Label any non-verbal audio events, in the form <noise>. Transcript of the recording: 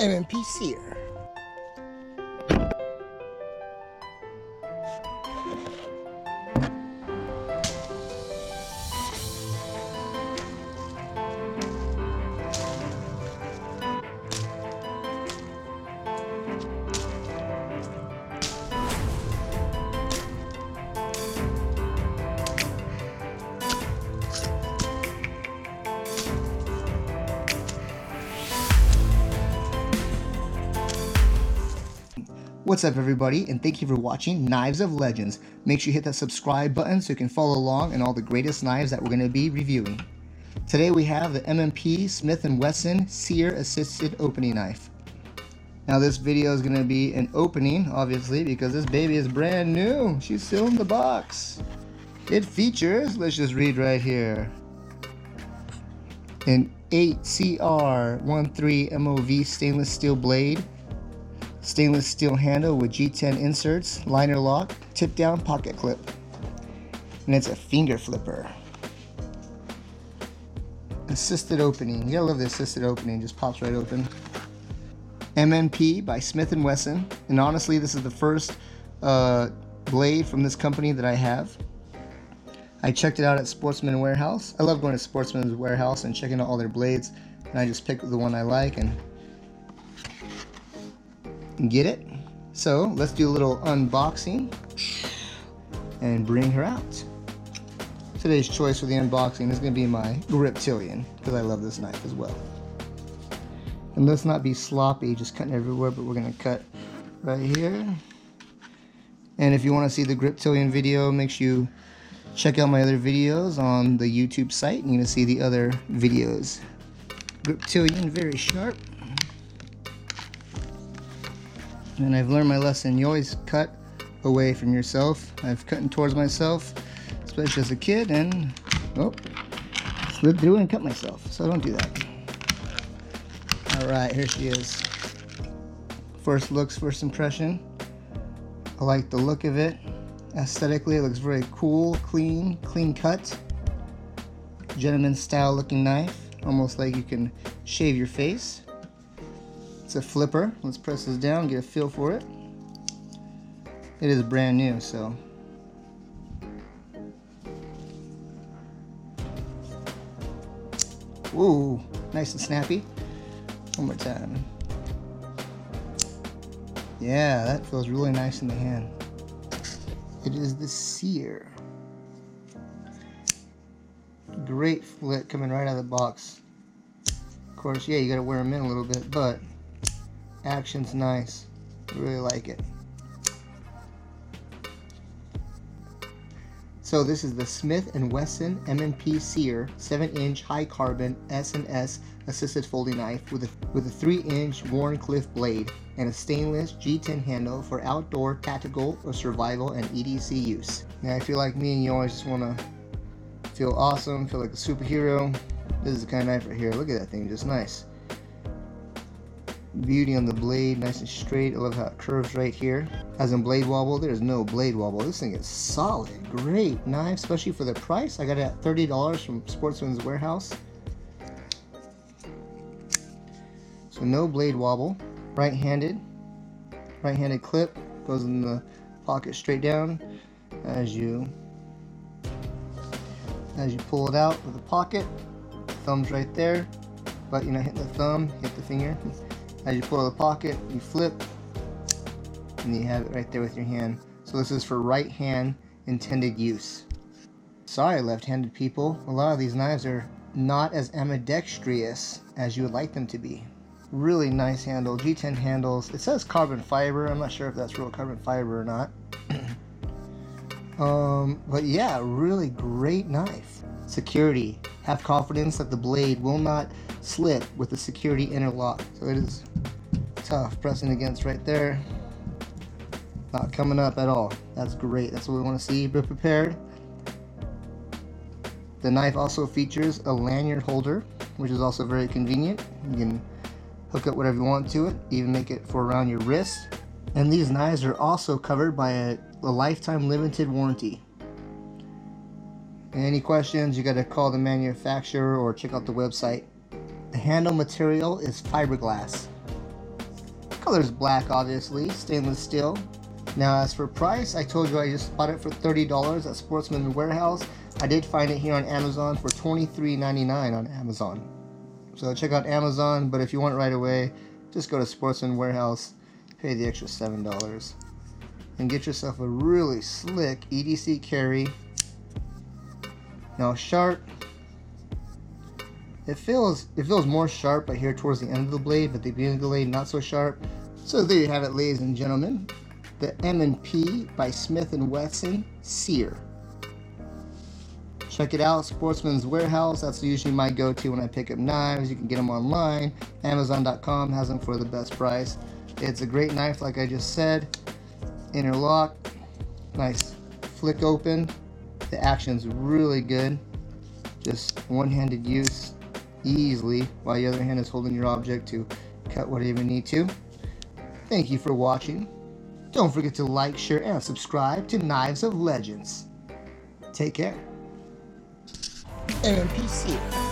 M&P Sear. What's up, everybody, and thank you for watching Knives of Legends. Make sure you hit that subscribe button so you can follow along in all the greatest knives that we're going to be reviewing. Today we have the M&P Smith & Wesson Sear Assisted Opening Knife. Now this video is going to be an opening, obviously, because this baby is brand new. She's still in the box. It features, let's just read right here, an 8CR13 MOV stainless steel blade, stainless steel handle with G10 inserts, liner lock, tip down pocket clip. And it's a finger flipper. Assisted opening. You gotta love the assisted opening, just pops right open. M&P by Smith & Wesson. And honestly, this is the first uh, blade from this company that I have. I checked it out at Sportsman Warehouse. I love going to Sportsman's Warehouse and checking out all their blades. And I just pick the one I like and get it. So let's do a little unboxing and bring her out. Today's choice for the unboxing is going to be my Griptilian because I love this knife as well. And let's not be sloppy, just cutting everywhere, but we're going to cut right here. And if you want to see the Griptilian video, make sure you check out my other videos on the YouTube site. You're going to see the other videos. Griptilian, very sharp. And I've learned my lesson. You always cut away from yourself. I've cut towards myself, especially as a kid, and oh, slid through and cut myself. So don't do that. All right, here she is. First looks, first impression. I like the look of it. Aesthetically, it looks very cool, clean, clean cut. Gentleman style looking knife, almost like you can shave your face. It's a flipper. Let's press this down, get a feel for it. It is brand new, so. Ooh, nice and snappy. One more time. Yeah, that feels really nice in the hand. It is the Sear. Great flip coming right out of the box. Of course, yeah, you gotta wear them in a little bit, but Action's nice. Really like it. So this is the Smith & Wesson M&P Sear 7-inch high carbon S&S assisted folding knife with a, with a 3-inch Wharncliffe blade and a stainless G10 handle for outdoor, tactical, or survival and EDC use. Now if you're like me and you always just want to feel awesome, feel like a superhero, this is the kind of knife right here. Look at that thing, just nice beauty on the blade, nice and straight. I love how it curves right here. As in blade wobble, there's no blade wobble. This thing is solid, great knife, especially for the price. I got it at $30 from Sportsman's Warehouse. So no blade wobble, right-handed, right-handed clip, goes in the pocket straight down as you as you pull it out of the pocket. Thumb's right there, but you're not hitting the thumb, hit the finger. <laughs> As you pull out the pocket, you flip, and you have it right there with your hand. So this is for right hand intended use. Sorry, left-handed people. A lot of these knives are not as ambidextrous as you would like them to be. Really nice handle, G10 handles. It says carbon fiber. I'm not sure if that's real carbon fiber or not. <clears throat> um, but yeah, really great knife. Security. Have confidence that the blade will not slip with the security interlock. So it is tough pressing against right there. Not coming up at all. That's great. That's what we want to see. Be prepared. The knife also features a lanyard holder, which is also very convenient. You can hook up whatever you want to it, even make it for around your wrist. And these knives are also covered by a, a lifetime limited warranty. Any questions, you got to call the manufacturer or check out the website. The handle material is fiberglass. color's black, obviously, stainless steel. Now, as for price, I told you I just bought it for $30 at Sportsman Warehouse. I did find it here on Amazon for $23.99 on Amazon. So check out Amazon, but if you want right away, just go to Sportsman Warehouse, pay the extra $7, and get yourself a really slick EDC carry. Now, sharp, it feels it feels more sharp right here towards the end of the blade, but the beginning of the blade not so sharp. So there you have it, ladies and gentlemen. The M&P by Smith & Wesson Sear. Check it out, Sportsman's Warehouse. That's usually my go-to when I pick up knives. You can get them online. Amazon.com has them for the best price. It's a great knife, like I just said. Interlock, nice flick open. The action's really good. Just one-handed use easily while the other hand is holding your object to cut whatever you need to. Thank you for watching. Don't forget to like, share, and subscribe to Knives of Legends. Take care. MPC.